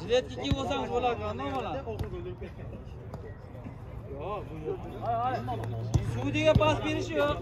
Jiletga kiyib olsangiz bo'lar normalar. Suvdiga pas berish yo'q.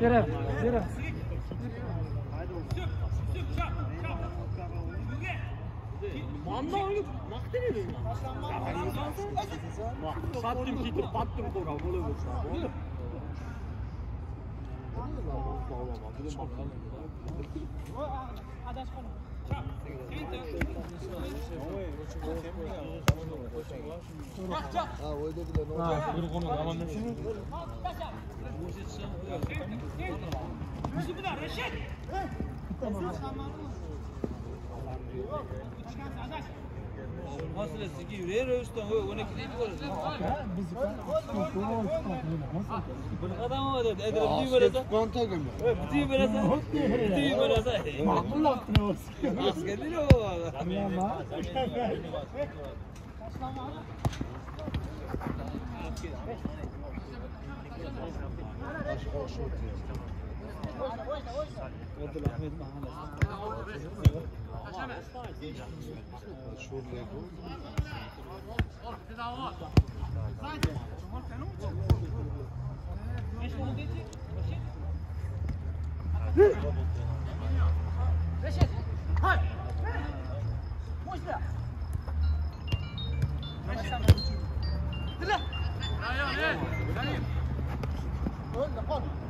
Yürü, yürü. Sattım gittim battım koka böyle Ha oydakiler ne oldu? Ha, bir konu aman ne şunu. Yüzümü de Reşit. Tamam. Çıkan arkadaş. Olsa. Hosilasiga yuraver ustidan, voy, o'ni kirib ko'rasan. Bunaqa ham dedi, aytib buti berasan. Kontagim. Voy, buti هذا العميد معنا هذا العميد Hold on, hold on.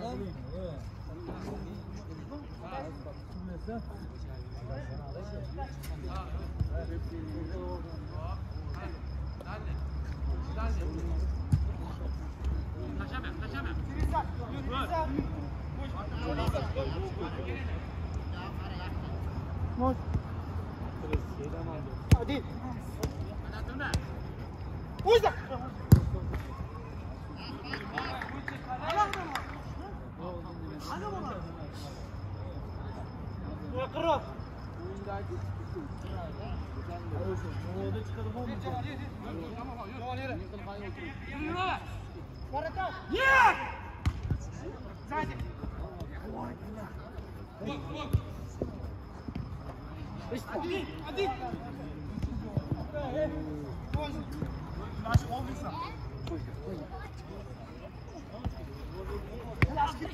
o'zi. Askerlik Shivirlarni Cemal ege borma, Cemal yürü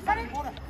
bakayım, yürü.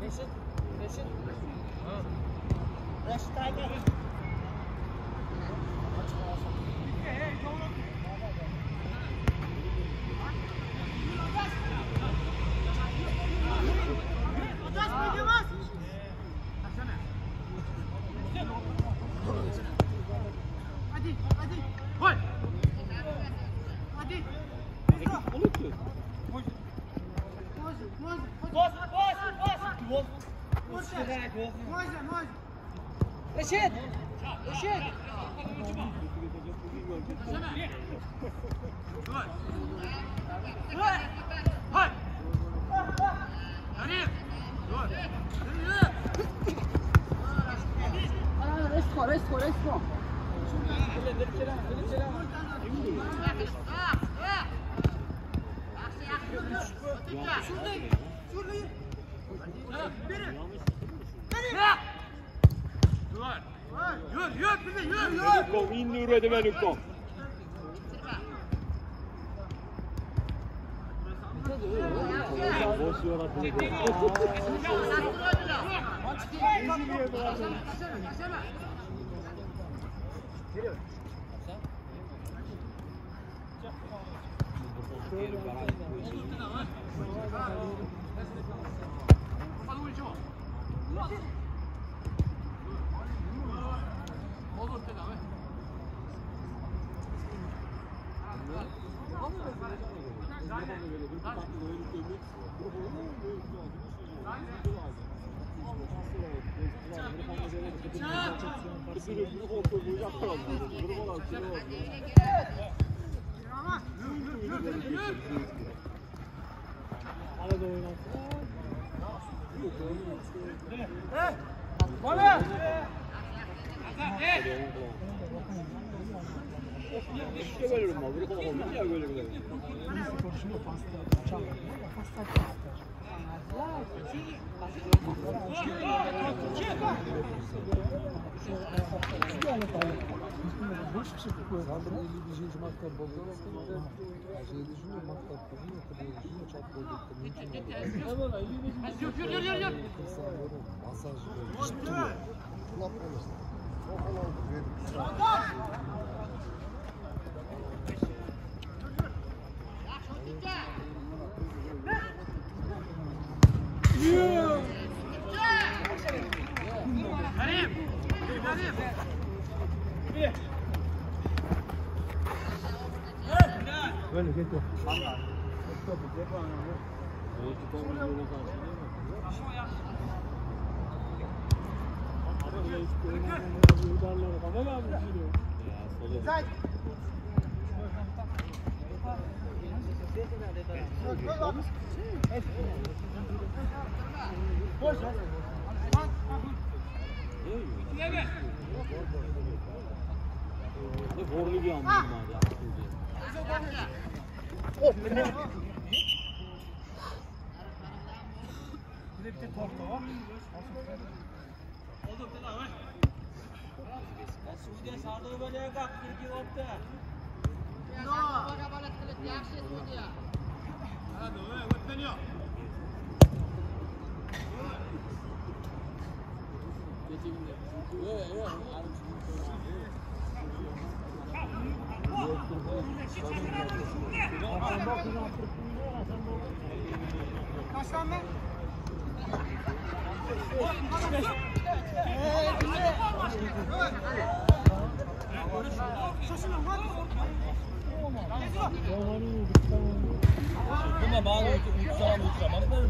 Listen. vissen. Rechts kijken. Ja, hey. Good. Esmo, Esmo. Kom in nu Röde Velukko. Boş yoratını İşte böyle olmaz. Bunu kovalamıyor ya böyle böyle. Konuşuyor Böyle geç yok. Ne borlu bir anlamı var ya. Bir de bir de torta var. Suudiya sadığı böyle kalk kirki koptu. Buna bağlı uçsam uçuramam der mi?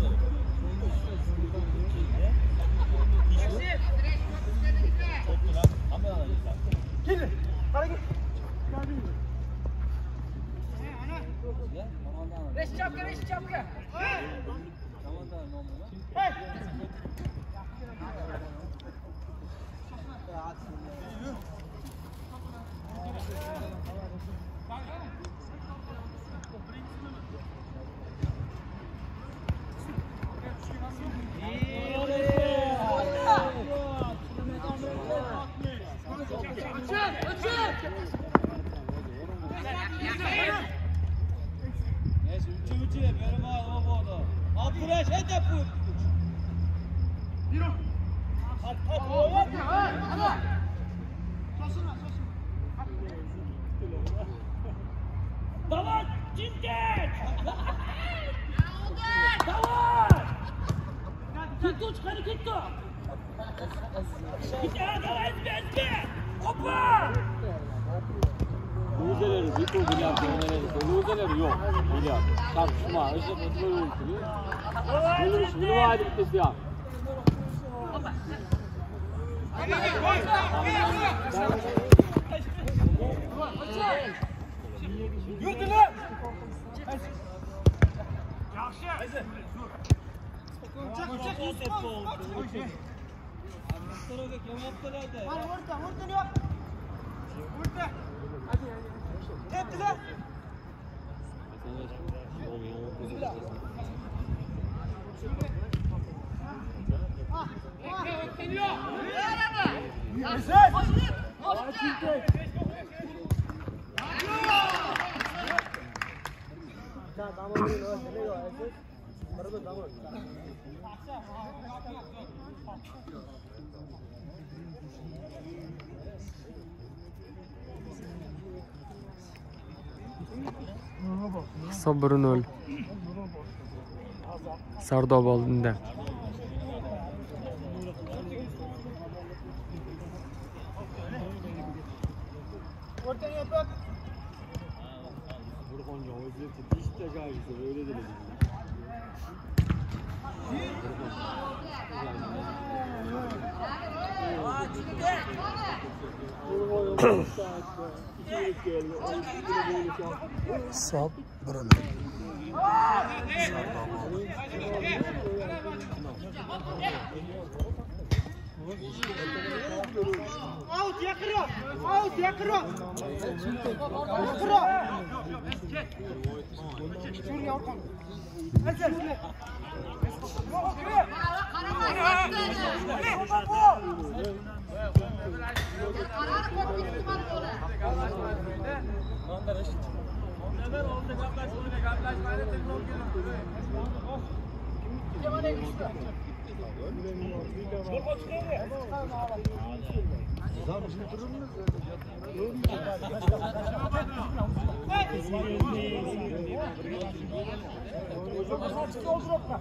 Çok duran kamera insan. Gel. Hadi git. Ya, komandan. Reş çapka, reş çapka. Komandan normal. Neyse, Vai, vamos! Böyle ülkülü. Böyle bir şey, bir vadi bitmesi ya. Yürüdü lan. Muhtar'a kim yaptılar da. Var orta, orta yap? Orta. Hadi hadi. Hep lan. Hisob Собр ноль. Oldinda. Orta ne yap? Burhanca özür işte gayesi öyle dedi. Hisob 1-0. Out yakırıyor. Out yakırıyor. Yakırıyor. Şuraya Orkan. Hocam açık doldurup bak.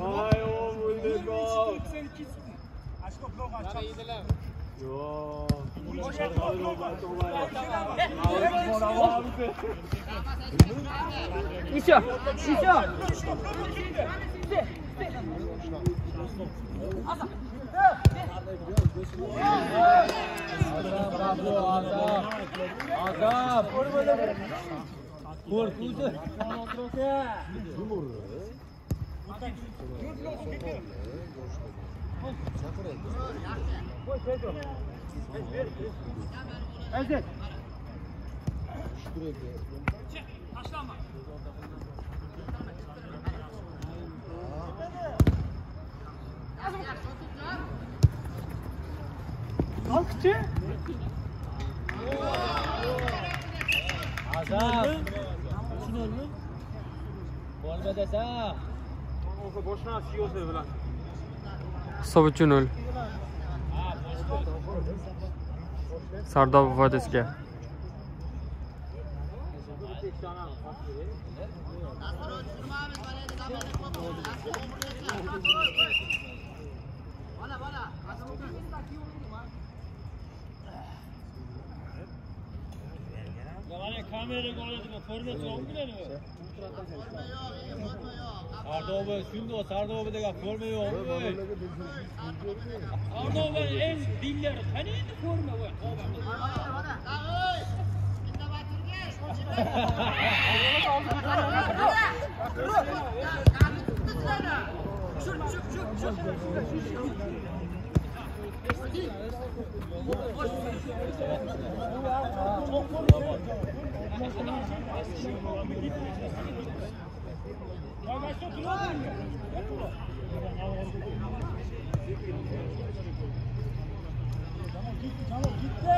Vay o böyle gol. Yo. İşo. İşo. Ezet. Şükür ediyorum. Taşlanma. Nasıl? tokchi tushunarmi bo'lma desa. Boshlanadi siyosat bilan hisob uch nol sardob foydasiga Thank you. Hani kamerayı koyuyorduk, forma çok bile mi? Sardoğlu, şimdi o Sardoğlu'da forma yok. Sardoğlu en diller, hani endi forma var. Dur, dur, dur. Şur, şur, şur, şur. Gitti. Gitti.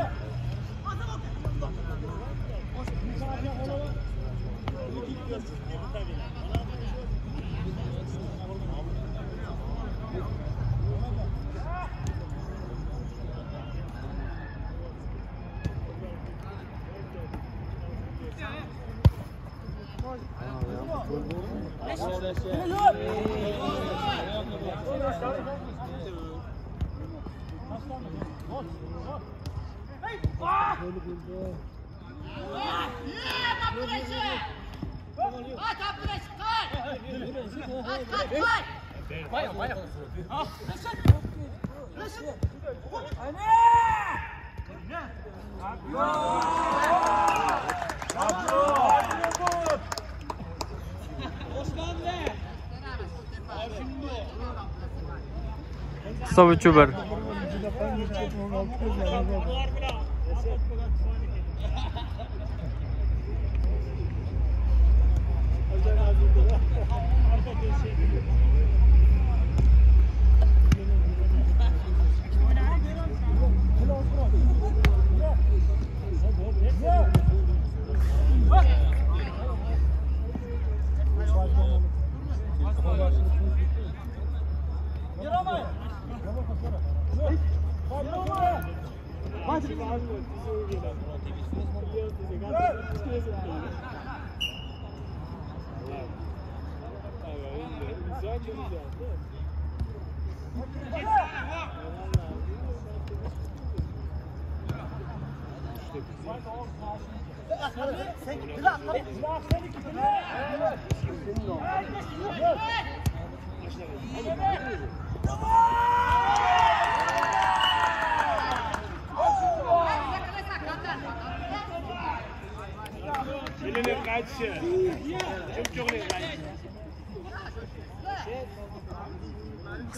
सब YouTuber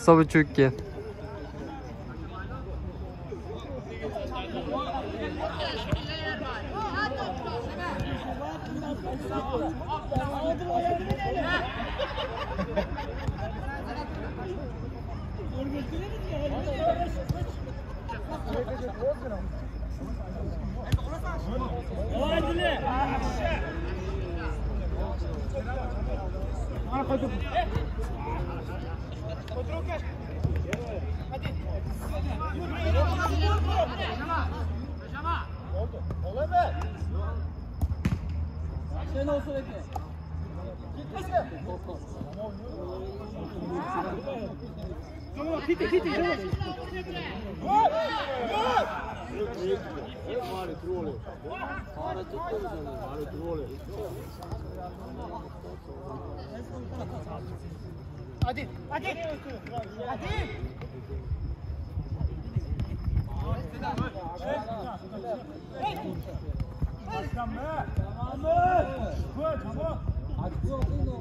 Mustafa Çökken. 히트 히트 이런 거. 말에 들어올래. 말에 들어올래. 말에 들어올래. 아직 아직 아직. 아, 그거 끊어.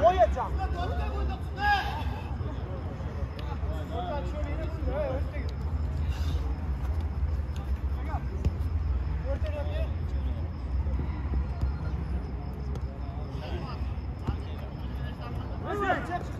Check, check.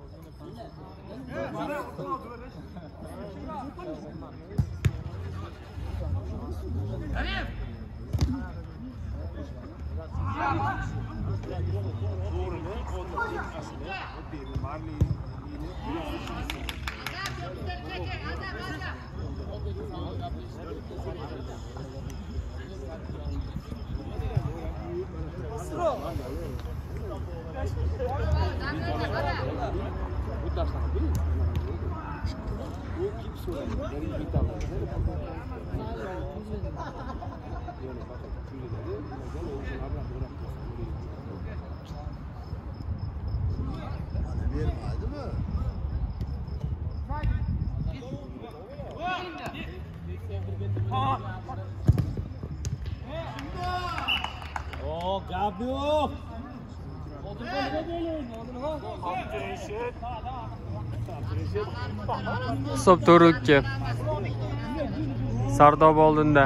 Karim! Doğrunu onların aslında bir marliyini kullanmışsınız. Sıra. Hadi hadi hadi. Bu taşlar değil mi? Bu kim soruyor? Benim bir tane. Yani bakın, tüyleri, gel oyuncularla bırakıyorsun. Oo, Gabriel. hisob to'rt ikki sardob oldinda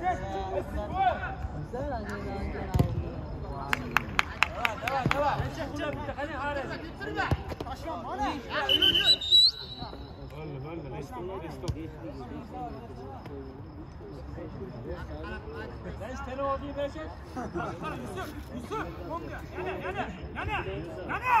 Git. Yana! Yana! Yana! Yana!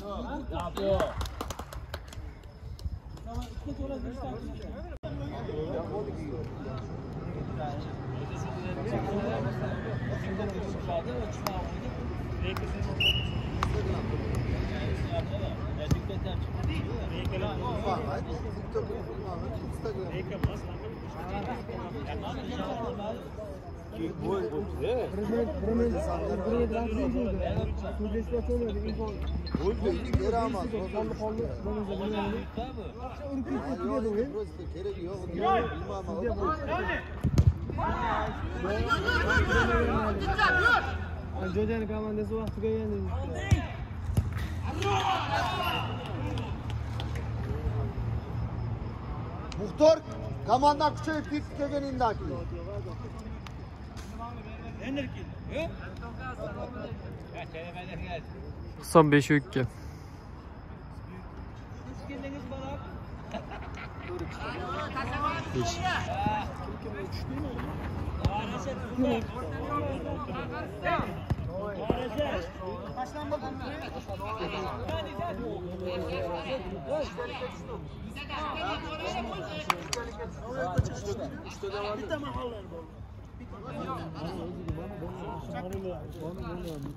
Bravo. Tamam, iki sonra bir tane. Instagram. Jo'jani komandasi vaqti kelganda Muhtar, komandan Energia. Ja? Ja, tele ben de geldim. 95 yükke. Skilliniz var abi. Geç. Üstte de var. Bir tamam alır bu yukka. Sardoba oldinda. Olti olti.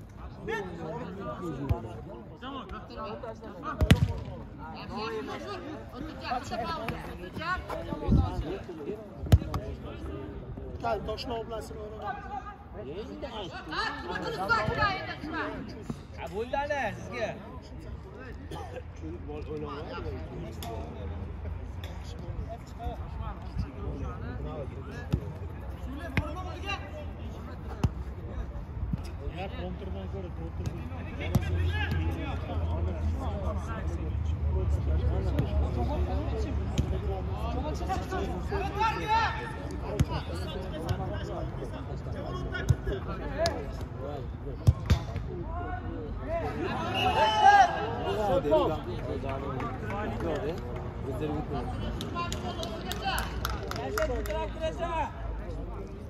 Şu mikrofonu qo'shdim Yaponiya bilan O'zbekiston ani shu besh yarim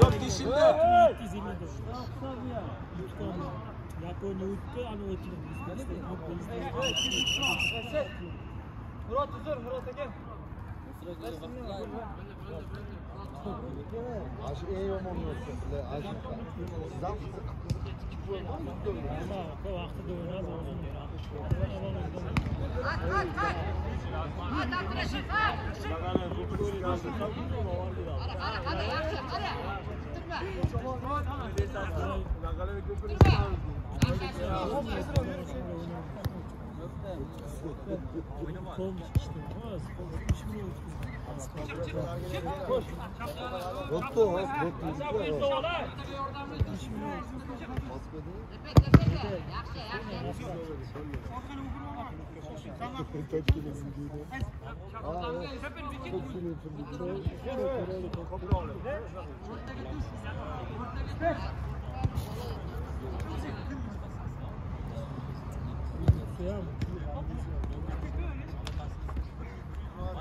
Çok dişinde. Gitti zilli dolu. Japonya o'tdi ani o'tdi Murat uzun Murat aka. Aşık en yomon olsun. Aşık. Zam. Ama vaqtida o'ynadi Rotto, rotto. Çıkan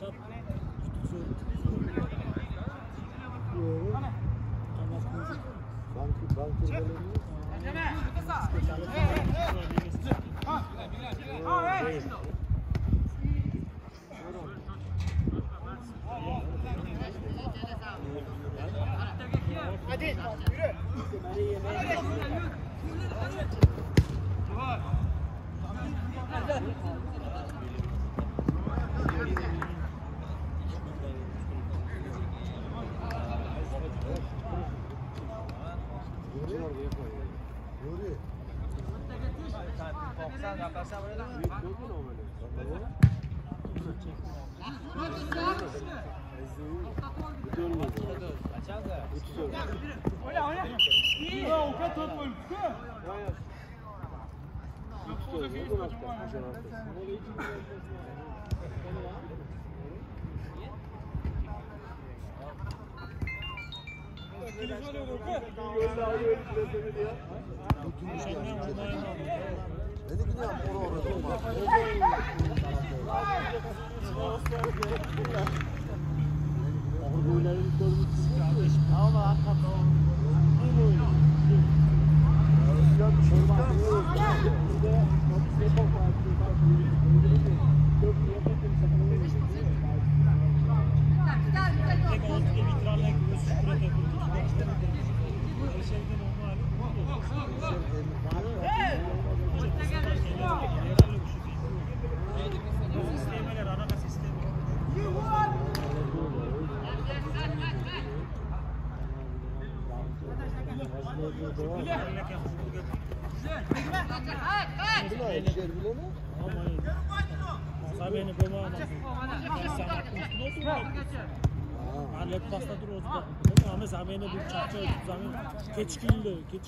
What's up?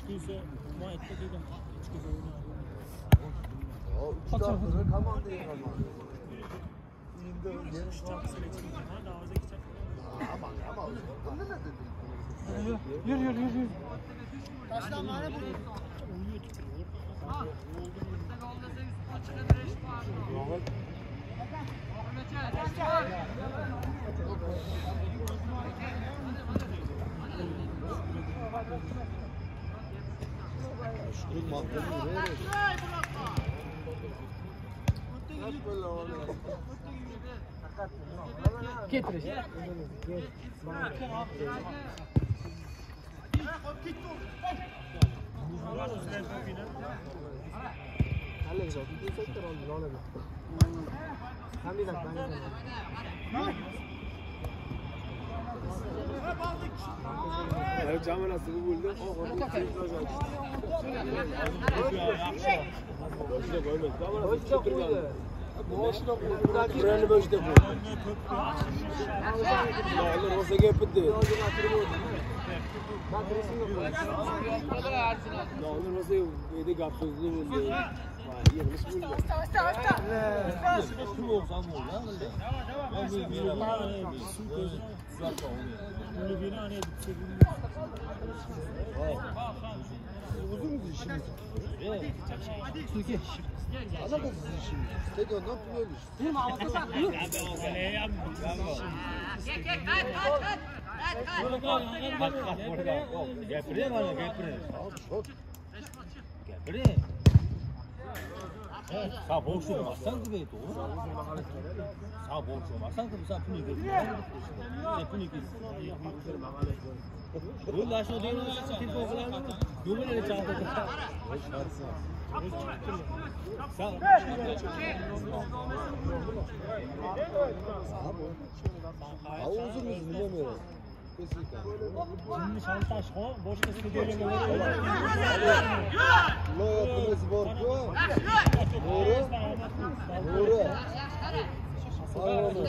Keçkildi. Keçkilse ma ette dedim. Keçkilse O üç tarafını kaman diye kaman. İndi yarış var. Aman aman. Bunu ne dedin? Yürü yürü yürü. yürü. Şükür mahvoldu. Hep böyle oluyor. Getir Getiriş. Hali zotin, bu sektor oldi, lola. Hamidak, bana. Olsa gepti. Ya Allah olsa yedi kapsızlı buldu. Yerimiz buldu. Kim olsam olur ya. Ben bir bir su gözü zaten Bunu beni hani Uzun mu işimiz? Türkiye. Alakasız işimiz. Stadiondan pul ölür. Gapireyim bana gapireyim. Çok. Gapireyim. Sağ boş durmazsan gibi doğru. Sağ boş durmazsan gibi sen bunu görüyorsun. Sen bunu görüyorsun. Bu mi? Sen bu kadar Yolu ne çağırdı? Sağ. Ha uzun uzun bilemiyorum. Şimdi şantaj o boş kesip geliyor. Lo yaptığınız borcu. Doğru. Doğru. Sağ olun.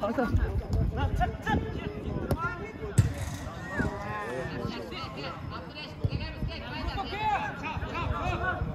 자, 자, 자.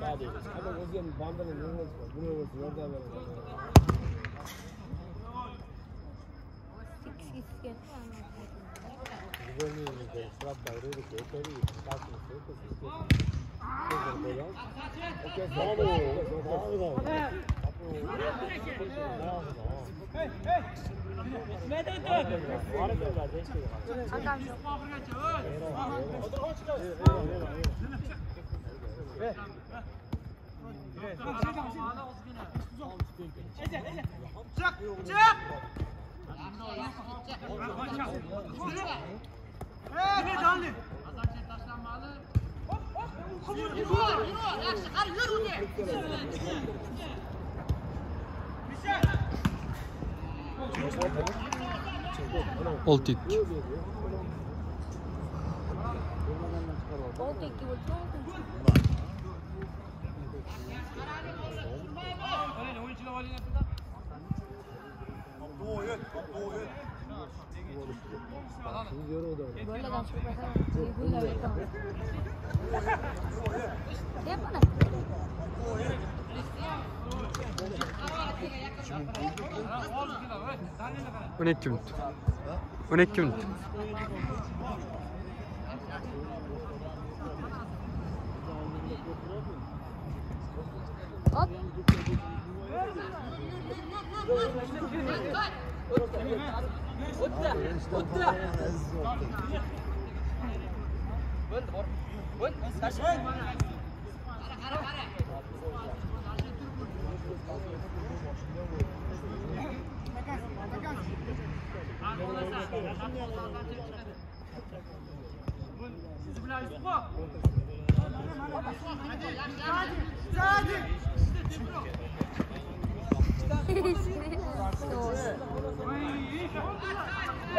Hadi. Hadi o yüzden bandını yürümez. Bunu yürümez. Orada verelim. Juvenil de Flat Bayrero que Peri está con nosotros. 쭉! 쭉! Evet Ali. Hasan taşlanmalı. Hop hop. Yürü yürü. Yakşı kar yürü de. Misal. Oltik. Oltik ki bu çok. Oyuncular var yine. 12분트 12분트 어? İki minut. On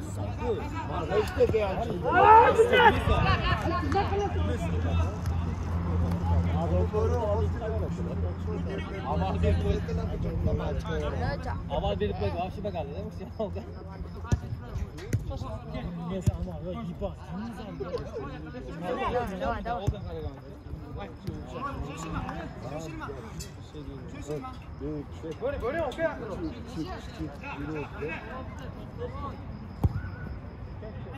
Smart sanki. Bana işte gelsin. Amal berib qo'y. Amal berib qo'y. Yoshi bakaldi, değil mi? Nesa ama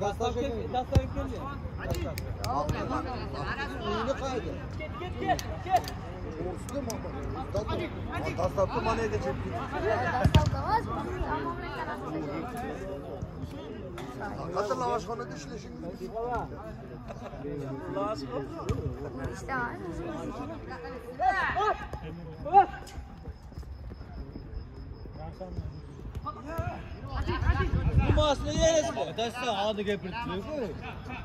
Dastavken, dastavken mi? Oyunu kaydı. Git git git git. Doğrusu mu? Dastavka mı ne edecek? Dastavka var mı? Katır lavaşkanı düşünün şimdi. Lavaşkan. İşte var. Bak! Bak! Bak! Nimmasini yeysiz adashni oniga biritiku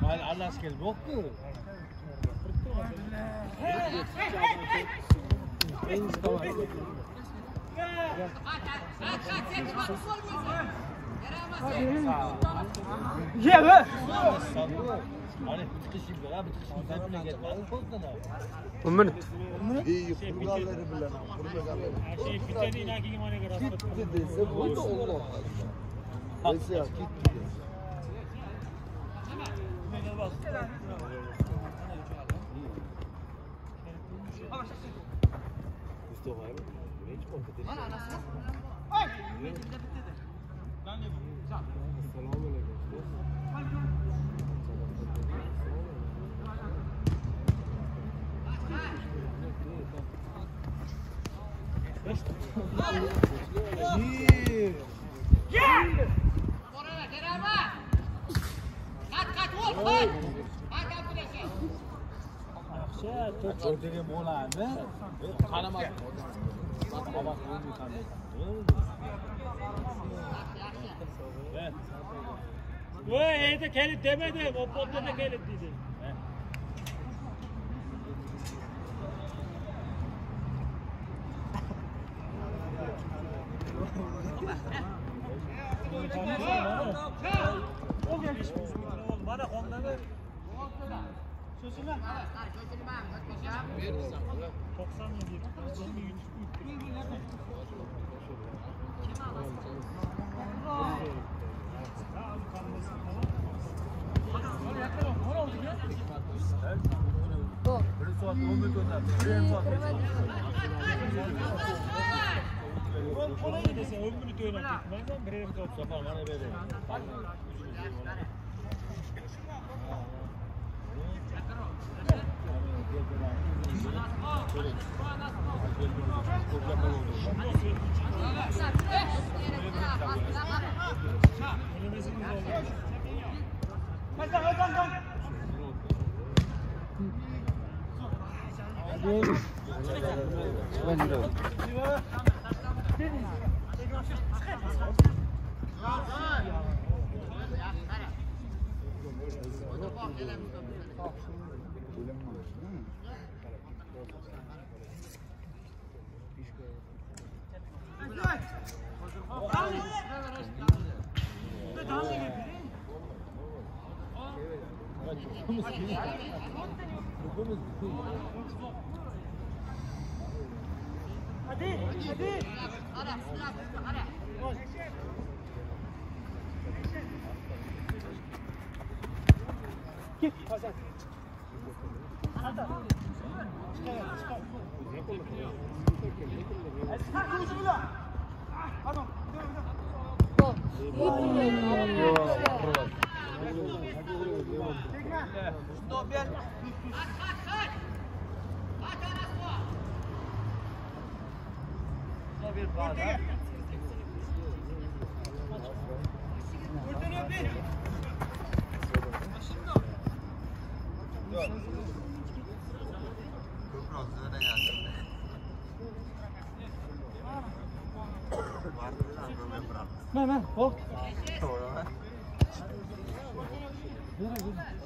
mayli allasi kelmoqku Yeah, Sabır. Hani tıkışım var abi tıkışım kendine gelmez. Kozdan abi. 1 minut. İyi kuralları bilen. Şey bitirdi inaki gimana göre. Gitti dese bu da olmaz. Neyse ya gitti. İyi. Öteki mola mı? Kanamaz. Bak baba koymuyor kanamaz. Evet. Vay evde kelit demedim. O potta da kelit dedi. Bana konuda ver. Sözüme. 97. Böyle suat 10 bin gönder. Bir suat. Ona ne dese ömrünü döner. Ben de bir top Yapar bana böyle. Ben ben. Hop. Sos, sos, sos.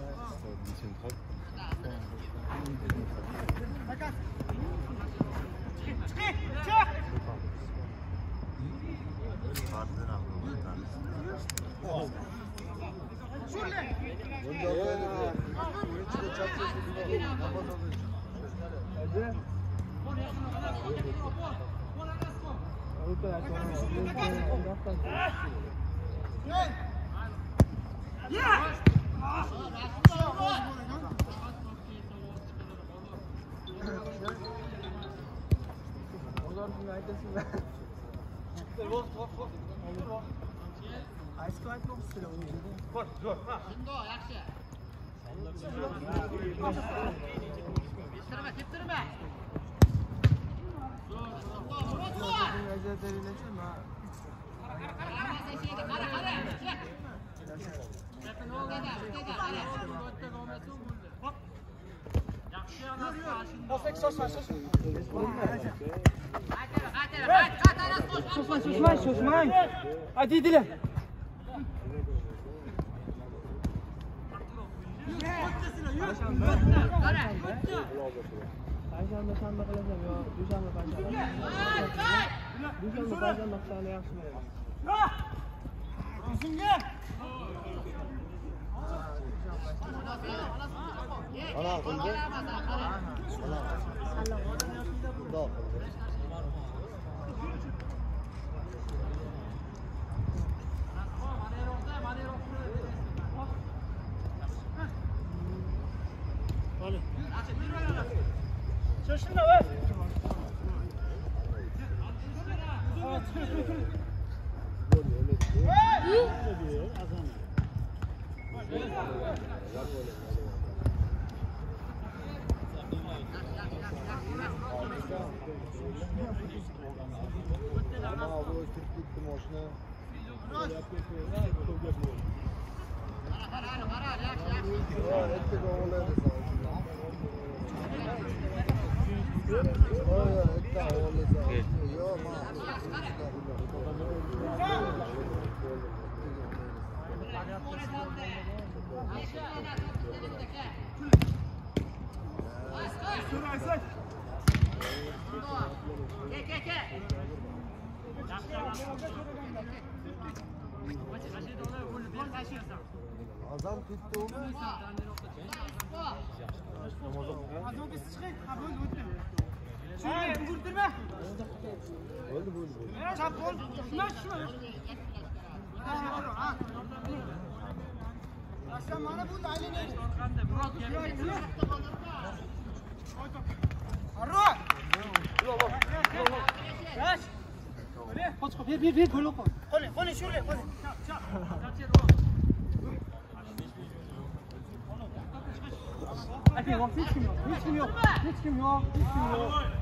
Haydi, haydi, haydi, haydi, haydi, Shoshmang, shoshmang, shoshmang. Hadi 다시 한번 산다 걸려서면 유시한번 다시 한번 유시한번 다시 한번 낙산해 하시면 하나 건데 하나 건데 너 건데 ettik oğulları sağ olsun. Yo, ma. Azam gitti 빌빌빌 걸렸고 꺼내 꺼내 슐래 꺼내 아니 와 피치며 피치며 피치며 피치며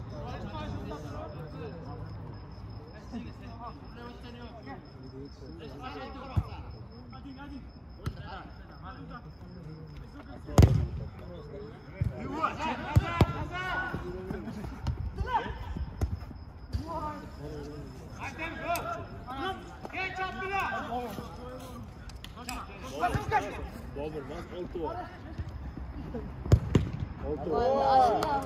Dobre, mas voltou. 와, 맛있다.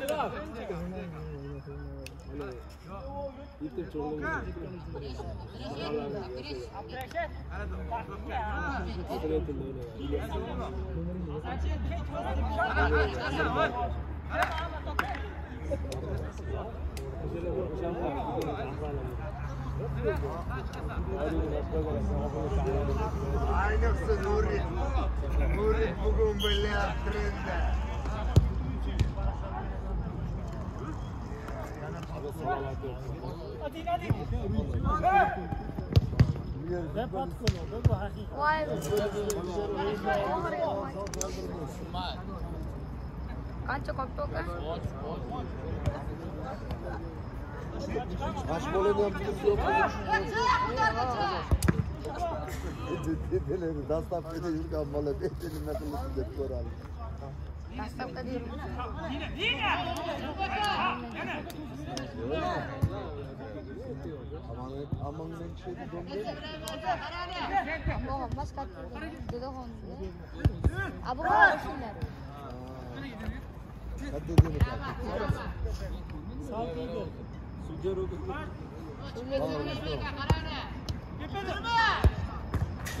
때가. 이때 좋은 عينك صدوري نوري بقوم بالليل ترند Nuri bugun bilyapti trendda. Ben patkon oldu bu hakikat. Voy. Qancha qolibdi aka? Ash bolani ham turib yo'q. Dedeleri dastavkada yurgan bola beti nima qilishni deb ko'radi. Dastlabda deyapman. Aman aman ne şey dedi. Ammo hammasi katta. Juda xon. Abu Bakr shunday. Hadi.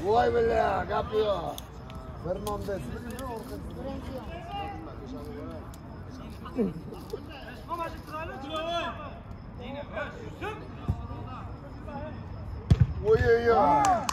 Voy billa, gap yo'q. Fernandes. Birinchi yo'q. Oy oy oy.